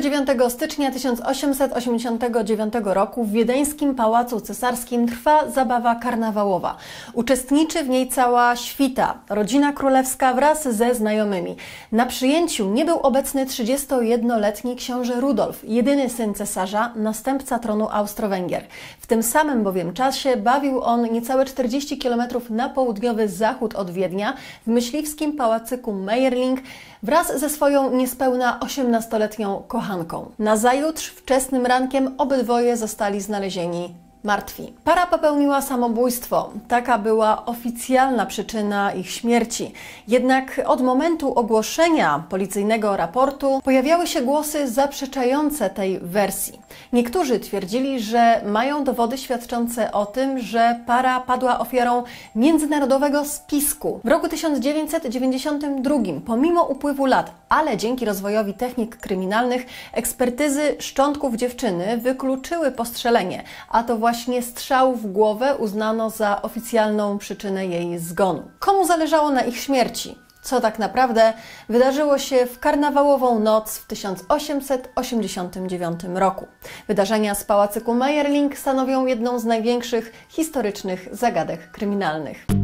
29 stycznia 1889 roku w wiedeńskim Pałacu Cesarskim trwa zabawa karnawałowa. Uczestniczy w niej cała świta, rodzina królewska wraz ze znajomymi. Na przyjęciu nie był obecny 31-letni książę Rudolf, jedyny syn cesarza, następca tronu Austro-Węgier. W tym samym bowiem czasie bawił on niecałe 40 km na południowy zachód od Wiednia w myśliwskim pałacyku Meyerling wraz ze swoją niespełna 18-letnią kochanką. Nazajutrz wczesnym rankiem obydwoje zostali znalezieni martwi. Para popełniła samobójstwo. Taka była oficjalna przyczyna ich śmierci. Jednak od momentu ogłoszenia policyjnego raportu pojawiały się głosy zaprzeczające tej wersji. Niektórzy twierdzili, że mają dowody świadczące o tym, że para padła ofiarą międzynarodowego spisku. W roku 1992, pomimo upływu lat, ale dzięki rozwojowi technik kryminalnych, ekspertyzy szczątków dziewczyny wykluczyły postrzelenie, a to właśnie strzał w głowę uznano za oficjalną przyczynę jej zgonu. Komu zależało na ich śmierci? Co tak naprawdę wydarzyło się w karnawałową noc w 1889 roku. Wydarzenia z pałacyku Meyerling stanowią jedną z największych historycznych zagadek kryminalnych.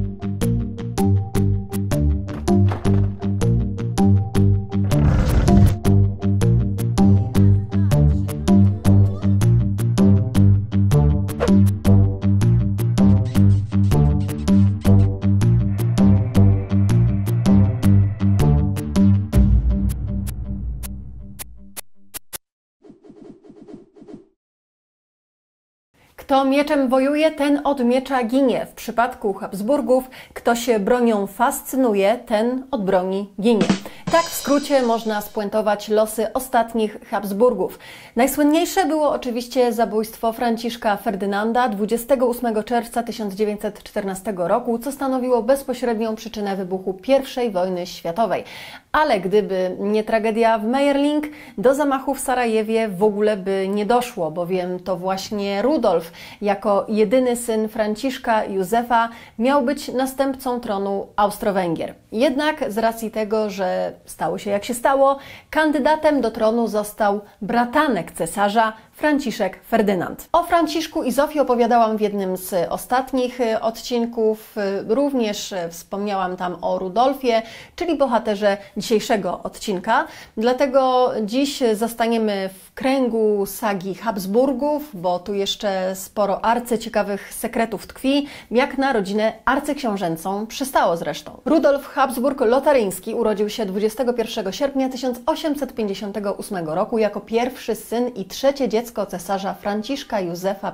Kto mieczem wojuje, ten od miecza ginie. W przypadku Habsburgów, kto się bronią fascynuje, ten od broni ginie. Tak w skrócie można spuentować losy ostatnich Habsburgów. Najsłynniejsze było oczywiście zabójstwo Franciszka Ferdynanda 28 czerwca 1914 roku, co stanowiło bezpośrednią przyczynę wybuchu I wojny światowej. Ale gdyby nie tragedia w Meyerling, do zamachu w Sarajewie w ogóle by nie doszło, bowiem to właśnie Rudolf, jako jedyny syn Franciszka Józefa, miał być następcą tronu Austro-Węgier. Jednak z racji tego, że stało się jak się stało, kandydatem do tronu został bratanek cesarza, Franciszek Ferdynand. O Franciszku i Zofii opowiadałam w jednym z ostatnich e, odcinków. E, również e, wspomniałam tam o Rudolfie, czyli bohaterze dzisiejszego odcinka. Dlatego dziś zostaniemy w kręgu sagi Habsburgów, bo tu jeszcze sporo arcyciekawych sekretów tkwi, jak na rodzinę arcyksiążęcą przystało zresztą. Rudolf Habsburg Lotaryński urodził się 21 sierpnia 1858 roku jako pierwszy syn i trzecie dziecko dziecko cesarza Franciszka Józefa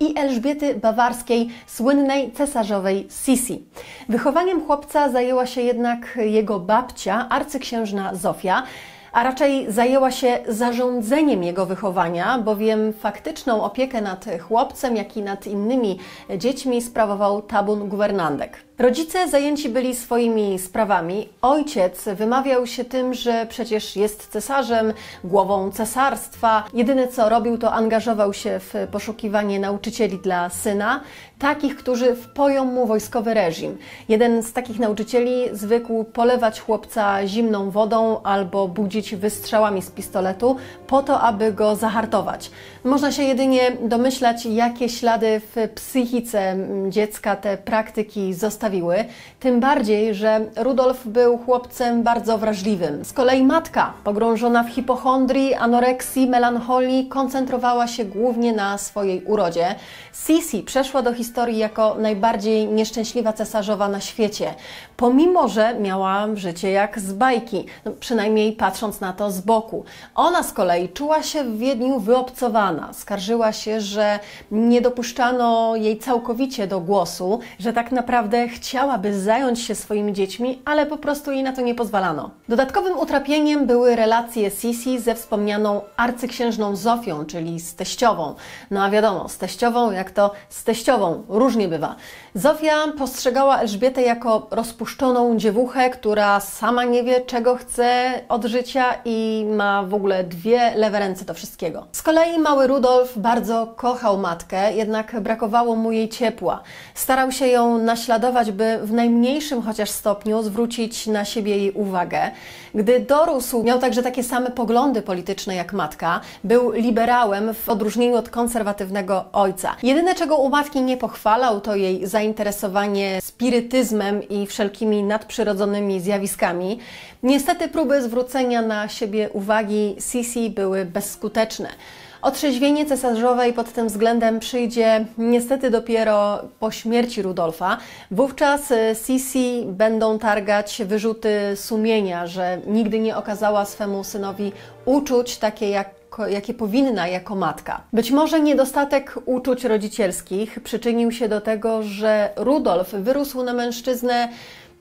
I i Elżbiety Bawarskiej, słynnej cesarzowej Sisi. Wychowaniem chłopca zajęła się jednak jego babcia, arcyksiężna Zofia, a raczej zajęła się zarządzeniem jego wychowania, bowiem faktyczną opiekę nad chłopcem, jak i nad innymi dziećmi sprawował tabun guwernandek. Rodzice zajęci byli swoimi sprawami. Ojciec wymawiał się tym, że przecież jest cesarzem, głową cesarstwa. Jedyne co robił, to angażował się w poszukiwanie nauczycieli dla syna, takich, którzy wpoją mu wojskowy reżim. Jeden z takich nauczycieli zwykł polewać chłopca zimną wodą albo budzić wystrzałami z pistoletu, po to, aby go zahartować. Można się jedynie domyślać, jakie ślady w psychice dziecka te praktyki tym bardziej, że Rudolf był chłopcem bardzo wrażliwym. Z kolei matka, pogrążona w hipochondrii, anoreksji, melancholii, koncentrowała się głównie na swojej urodzie. Sisi przeszła do historii jako najbardziej nieszczęśliwa cesarzowa na świecie, pomimo że miała życie jak z bajki, no, przynajmniej patrząc na to z boku. Ona z kolei czuła się w Wiedniu wyobcowana, skarżyła się, że nie dopuszczano jej całkowicie do głosu, że tak naprawdę chciałaby zająć się swoimi dziećmi, ale po prostu jej na to nie pozwalano. Dodatkowym utrapieniem były relacje Sisi ze wspomnianą arcyksiężną Zofią, czyli z teściową. No a wiadomo, z teściową jak to z teściową, różnie bywa. Zofia postrzegała Elżbietę jako rozpuszczoną dziewuchę, która sama nie wie, czego chce od życia i ma w ogóle dwie lewe ręce do wszystkiego. Z kolei mały Rudolf bardzo kochał matkę, jednak brakowało mu jej ciepła. Starał się ją naśladować by w najmniejszym chociaż stopniu zwrócić na siebie jej uwagę. Gdy dorósł, miał także takie same poglądy polityczne jak matka. Był liberałem w odróżnieniu od konserwatywnego ojca. Jedyne, czego u matki nie pochwalał, to jej zainteresowanie spirytyzmem i wszelkimi nadprzyrodzonymi zjawiskami. Niestety próby zwrócenia na siebie uwagi Sisi były bezskuteczne. Otrzeźwienie cesarzowej pod tym względem przyjdzie niestety dopiero po śmierci Rudolfa. Wówczas y, Sisi będą targać wyrzuty sumienia, że nigdy nie okazała swemu synowi uczuć takie jak jakie powinna jako matka. Być może niedostatek uczuć rodzicielskich przyczynił się do tego, że Rudolf wyrósł na mężczyznę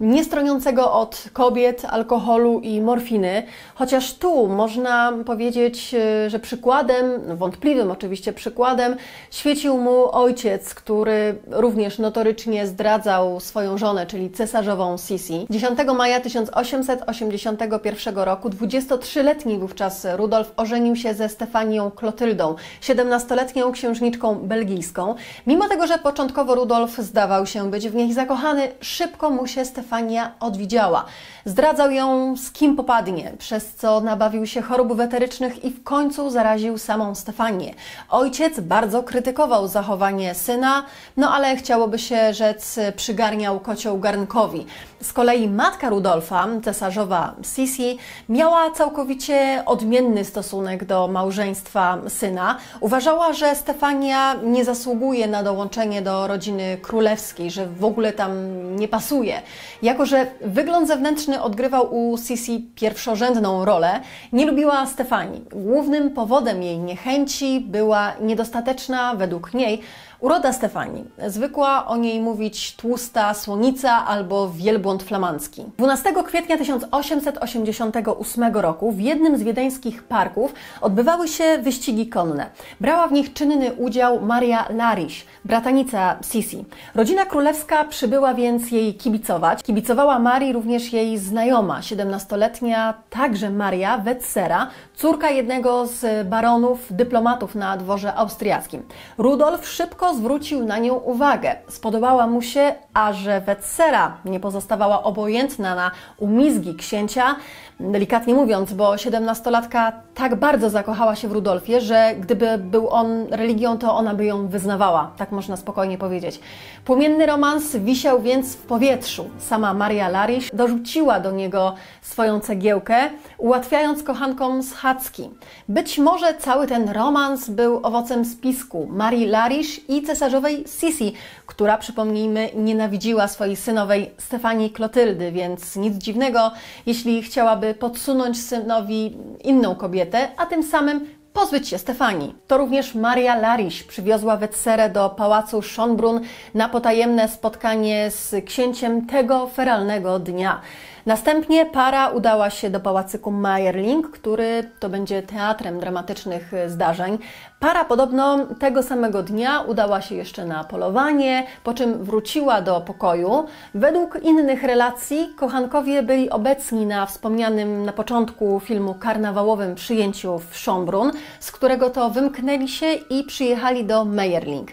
nie stroniącego od kobiet, alkoholu i morfiny, chociaż tu można powiedzieć, e, że przykładem, no wątpliwym oczywiście przykładem, świecił mu ojciec, który również notorycznie zdradzał swoją żonę, czyli cesarzową Sisi. 10 maja 1881 roku 23-letni wówczas Rudolf ożenił się ze Stefanią Klotyldą, 17-letnią księżniczką belgijską. Mimo tego, że początkowo Rudolf zdawał się być w niej zakochany, szybko mu się Stefania Stefania odwidziała. Zdradzał ją z kim popadnie, przez co nabawił się chorób weterycznych i w końcu zaraził samą Stefanię. Ojciec bardzo krytykował zachowanie syna, no ale chciałoby się rzec przygarniał kocioł garnkowi. Z kolei matka Rudolfa, cesarzowa Sisi, miała całkowicie odmienny stosunek do małżeństwa syna. Uważała, że Stefania nie zasługuje na dołączenie do rodziny królewskiej, że w ogóle tam nie pasuje. Jako, że wygląd zewnętrzny odgrywał u Sisi pierwszorzędną rolę, nie lubiła Stefanii. Głównym powodem jej niechęci była niedostateczna, według niej, Uroda Stefanii. Zwykła o niej mówić tłusta słonica albo wielbłąd flamandzki. 12 kwietnia 1888 roku w jednym z wiedeńskich parków odbywały się wyścigi konne. Brała w nich czynny udział Maria Lariś, bratanica Sisi. Rodzina królewska przybyła więc jej kibicować. Kibicowała Marii również jej znajoma, 17-letnia także Maria Wetzera, córka jednego z baronów dyplomatów na dworze austriackim. Rudolf szybko zwrócił na nią uwagę. Spodobała mu się, a że Wetzera nie pozostawała obojętna na umizgi księcia, delikatnie mówiąc, bo siedemnastolatka tak bardzo zakochała się w Rudolfie, że gdyby był on religią, to ona by ją wyznawała, tak można spokojnie powiedzieć. Płomienny romans wisiał więc w powietrzu. Sama Maria Larisz dorzuciła do niego swoją cegiełkę, ułatwiając kochankom schadzki. Być może cały ten romans był owocem spisku Marii Larisz i cesarzowej Sisi, która, przypomnijmy, nienawidziła swojej synowej Stefanii Klotyldy, więc nic dziwnego, jeśli chciałaby podsunąć synowi inną kobietę, a tym samym pozbyć się Stefanii. To również Maria Lariś przywiozła Wetserę do pałacu Schönbrunn na potajemne spotkanie z księciem tego feralnego dnia. Następnie para udała się do pałacyku Mayerling, który to będzie teatrem dramatycznych zdarzeń. Para podobno tego samego dnia udała się jeszcze na polowanie, po czym wróciła do pokoju. Według innych relacji kochankowie byli obecni na wspomnianym na początku filmu karnawałowym przyjęciu w Schönbrunn, z którego to wymknęli się i przyjechali do Mayerling.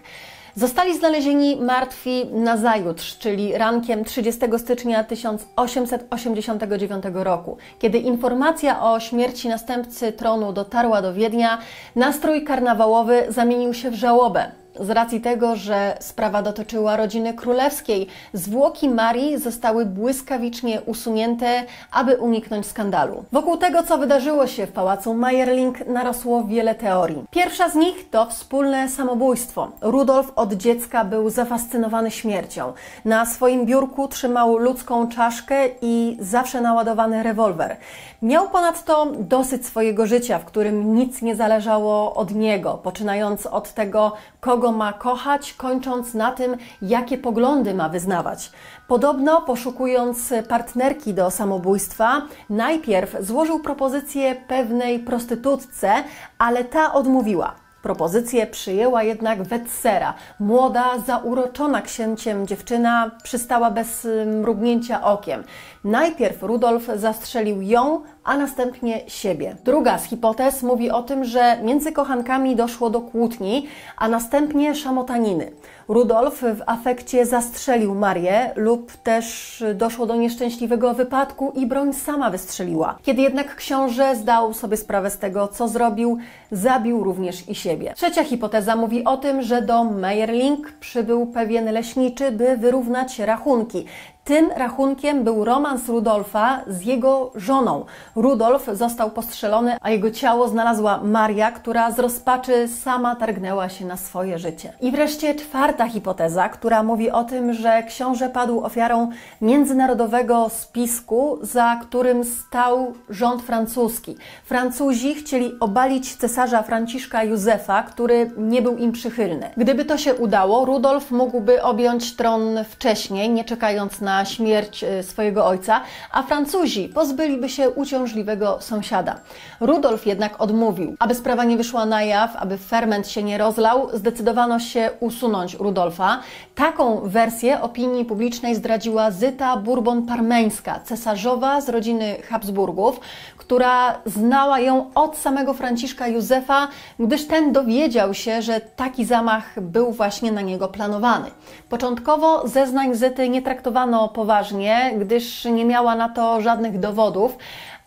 Zostali znalezieni martwi nazajutrz, czyli rankiem 30 stycznia 1889 roku. Kiedy informacja o śmierci następcy tronu dotarła do Wiednia, nastrój karnawałowy zamienił się w żałobę z racji tego, że sprawa dotyczyła rodziny królewskiej. Zwłoki Marii zostały błyskawicznie usunięte, aby uniknąć skandalu. Wokół tego, co wydarzyło się w pałacu Mayerling, narosło wiele teorii. Pierwsza z nich to wspólne samobójstwo. Rudolf od dziecka był zafascynowany śmiercią. Na swoim biurku trzymał ludzką czaszkę i zawsze naładowany rewolwer. Miał ponadto dosyć swojego życia, w którym nic nie zależało od niego, poczynając od tego, kogo ma kochać, kończąc na tym, jakie poglądy ma wyznawać. Podobno, poszukując partnerki do samobójstwa, najpierw złożył propozycję pewnej prostytutce, ale ta odmówiła. Propozycję przyjęła jednak Wetzera. Młoda, zauroczona księciem dziewczyna przystała bez mrugnięcia okiem. Najpierw Rudolf zastrzelił ją, a następnie siebie. Druga z hipotez mówi o tym, że między kochankami doszło do kłótni, a następnie szamotaniny. Rudolf w afekcie zastrzelił Marię lub też doszło do nieszczęśliwego wypadku i broń sama wystrzeliła. Kiedy jednak książę zdał sobie sprawę z tego, co zrobił, zabił również i siebie. Trzecia hipoteza mówi o tym, że do Meyerling przybył pewien leśniczy, by wyrównać rachunki. Tym rachunkiem był romans Rudolfa z jego żoną. Rudolf został postrzelony, a jego ciało znalazła Maria, która z rozpaczy sama targnęła się na swoje życie. I wreszcie czwarta hipoteza, która mówi o tym, że książę padł ofiarą międzynarodowego spisku, za którym stał rząd francuski. Francuzi chcieli obalić cesarza Franciszka Józefa, który nie był im przychylny. Gdyby to się udało, Rudolf mógłby objąć tron wcześniej, nie czekając na śmierć e, swojego ojca, a Francuzi pozbyliby się uciążliwego sąsiada. Rudolf jednak odmówił. Aby sprawa nie wyszła na jaw, aby ferment się nie rozlał, zdecydowano się usunąć Rudolfa. Taką wersję opinii publicznej zdradziła Zyta Bourbon-Parmeńska, cesarzowa z rodziny Habsburgów, która znała ją od samego Franciszka Józefa, gdyż ten dowiedział się, że taki zamach był właśnie na niego planowany. Początkowo zeznań Zyty nie traktowano poważnie, gdyż nie miała na to żadnych dowodów,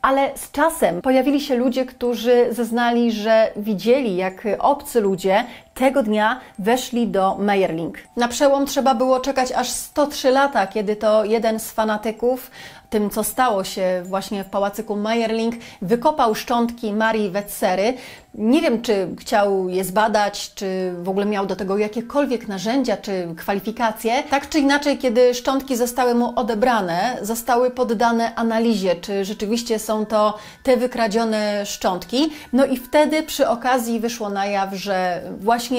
ale z czasem pojawili się ludzie, którzy zeznali, że widzieli, jak obcy ludzie tego dnia weszli do Meyerling. Na przełom trzeba było czekać aż 103 lata, kiedy to jeden z fanatyków tym, co stało się właśnie w pałacyku Meyerling, wykopał szczątki Marii Wetsery. Nie wiem, czy chciał je zbadać, czy w ogóle miał do tego jakiekolwiek narzędzia czy kwalifikacje. Tak czy inaczej, kiedy szczątki zostały mu odebrane, zostały poddane analizie, czy rzeczywiście są to te wykradzione szczątki. No i wtedy przy okazji wyszło na jaw, że właśnie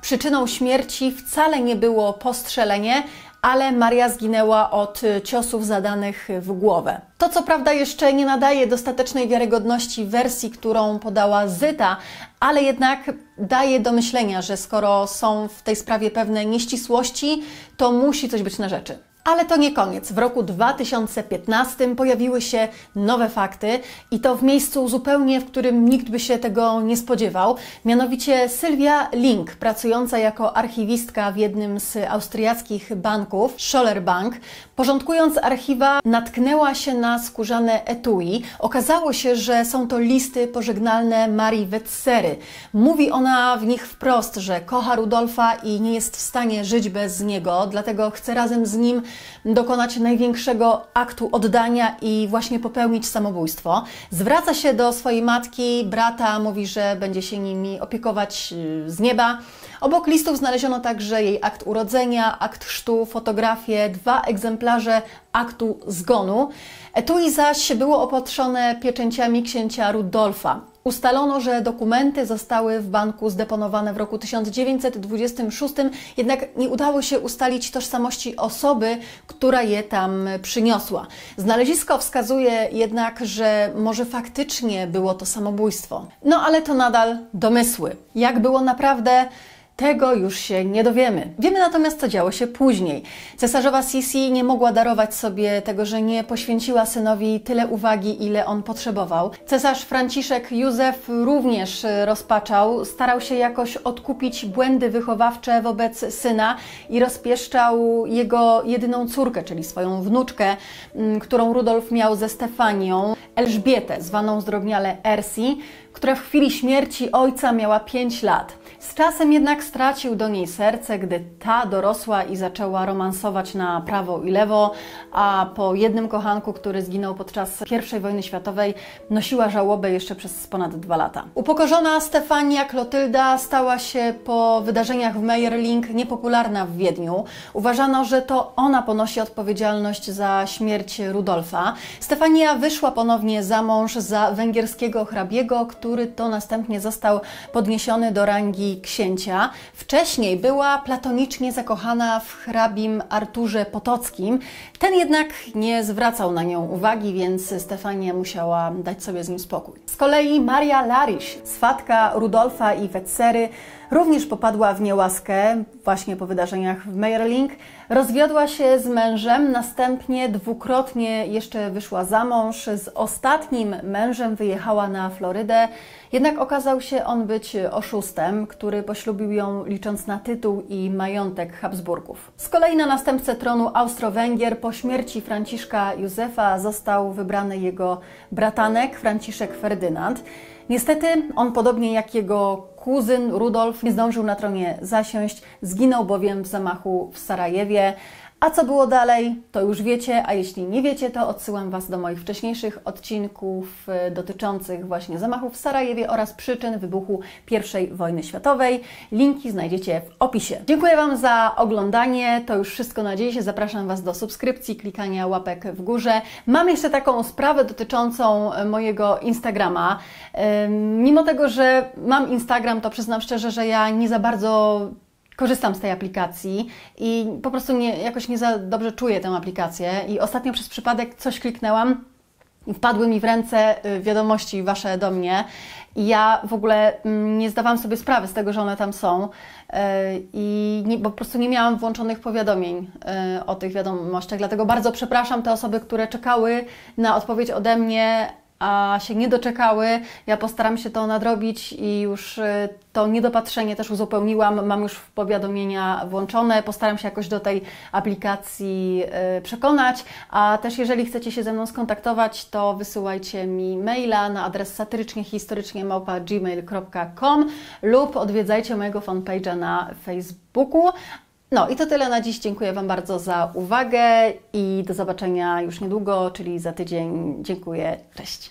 przyczyną śmierci wcale nie było postrzelenie, ale Maria zginęła od ciosów zadanych w głowę. To co prawda jeszcze nie nadaje dostatecznej wiarygodności wersji, którą podała Zyta, ale jednak daje do myślenia, że skoro są w tej sprawie pewne nieścisłości, to musi coś być na rzeczy. Ale to nie koniec. W roku 2015 pojawiły się nowe fakty i to w miejscu zupełnie, w którym nikt by się tego nie spodziewał. Mianowicie Sylwia Link, pracująca jako archiwistka w jednym z austriackich banków, Scholler Bank, porządkując archiwa, natknęła się na skórzane etui. Okazało się, że są to listy pożegnalne Marii Wetsery. Mówi ona w nich wprost, że kocha Rudolfa i nie jest w stanie żyć bez niego, dlatego chce razem z nim dokonać największego aktu oddania i właśnie popełnić samobójstwo. Zwraca się do swojej matki, brata, mówi, że będzie się nimi opiekować y, z nieba. Obok listów znaleziono także jej akt urodzenia, akt chrztu, fotografie, dwa egzemplarze aktu zgonu. Etui zaś było opatrzone pieczęciami księcia Rudolfa. Ustalono, że dokumenty zostały w banku zdeponowane w roku 1926, jednak nie udało się ustalić tożsamości osoby, która je tam przyniosła. Znalezisko wskazuje jednak, że może faktycznie było to samobójstwo. No ale to nadal domysły. Jak było naprawdę? Tego już się nie dowiemy. Wiemy natomiast, co działo się później. Cesarzowa Sisi nie mogła darować sobie tego, że nie poświęciła synowi tyle uwagi, ile on potrzebował. Cesarz Franciszek Józef również rozpaczał, starał się jakoś odkupić błędy wychowawcze wobec syna i rozpieszczał jego jedyną córkę, czyli swoją wnuczkę, mm, którą Rudolf miał ze Stefanią, Elżbietę, zwaną zdrobniale Ersi, która w chwili śmierci ojca miała 5 lat. Z czasem jednak stracił do niej serce, gdy ta dorosła i zaczęła romansować na prawo i lewo, a po jednym kochanku, który zginął podczas I wojny światowej, nosiła żałobę jeszcze przez ponad dwa lata. Upokorzona Stefania Klotylda stała się po wydarzeniach w Meyerling niepopularna w Wiedniu. Uważano, że to ona ponosi odpowiedzialność za śmierć Rudolfa. Stefania wyszła ponownie za mąż za węgierskiego hrabiego, który to następnie został podniesiony do rangi księcia. Wcześniej była platonicznie zakochana w hrabim Arturze Potockim. Ten jednak nie zwracał na nią uwagi, więc Stefania musiała dać sobie z nim spokój. Z kolei Maria Lariś, swatka Rudolfa i Wetsery, również popadła w niełaskę właśnie po wydarzeniach w Meyerling. Rozwiodła się z mężem, następnie dwukrotnie jeszcze wyszła za mąż. Z ostatnim mężem wyjechała na Florydę, jednak okazał się on być oszustem, który poślubił ją licząc na tytuł i majątek Habsburgów. Z kolei na następcę tronu Austro-Węgier po śmierci Franciszka Józefa został wybrany jego bratanek Franciszek Ferdynand. Niestety on, podobnie jak jego kuzyn Rudolf, nie zdążył na tronie zasiąść, zginął bowiem w zamachu w Sarajewie. A co było dalej, to już wiecie, a jeśli nie wiecie, to odsyłam Was do moich wcześniejszych odcinków e, dotyczących właśnie zamachów w Sarajewie oraz przyczyn wybuchu I wojny światowej. Linki znajdziecie w opisie. Dziękuję Wam za oglądanie. To już wszystko na dziś. Zapraszam Was do subskrypcji, klikania łapek w górze. Mam jeszcze taką sprawę dotyczącą e, mojego Instagrama. Mimo tego, że mam Instagram, to przyznam szczerze, że ja nie za bardzo korzystam z tej aplikacji i po prostu nie, jakoś nie za dobrze czuję tę aplikację. I ostatnio przez przypadek coś kliknęłam i wpadły mi w ręce y, wiadomości Wasze do mnie. I ja w ogóle mm, nie zdawałam sobie sprawy z tego, że one tam są. Y, I nie, po prostu nie miałam włączonych powiadomień y, o tych wiadomościach. Dlatego bardzo przepraszam te osoby, które czekały na odpowiedź ode mnie, a się nie doczekały. Ja postaram się to nadrobić i już y, to niedopatrzenie też uzupełniłam. Mam już powiadomienia włączone. Postaram się jakoś do tej aplikacji y, przekonać. A też jeżeli chcecie się ze mną skontaktować, to wysyłajcie mi maila na adres satyrycznie historycznie gmail.com lub odwiedzajcie mojego fanpage'a na Facebooku. No i to tyle na dziś. Dziękuję Wam bardzo za uwagę i do zobaczenia już niedługo, czyli za tydzień. Dziękuję. Cześć.